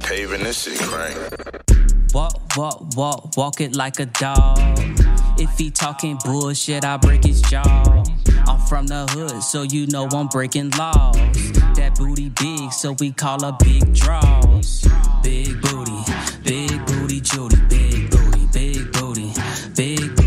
Paving this city crank. Walk, walk, walk, walk it like a dog. If he talking bullshit, I break his jaw. I'm from the hood, so you know I'm breaking laws. That booty big, so we call her big draws. Big booty, big booty Judy, big booty, big booty, big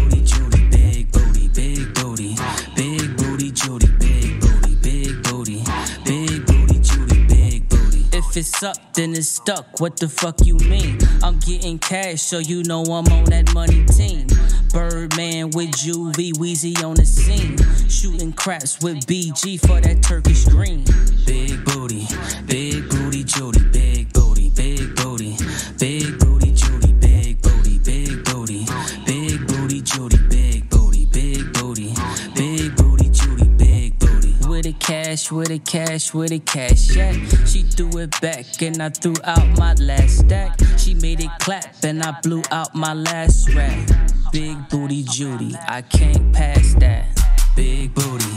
If it's up, then it's stuck. What the fuck you mean? I'm getting cash, so you know I'm on that money team. Birdman with Juvie, Weezy on the scene. Shooting craps with BG for that Turkish green. Cash, with the cash, with the cash, yeah. She threw it back and I threw out my last stack. She made it clap and I blew out my last rack. Big booty Judy, I can't pass that. Big booty,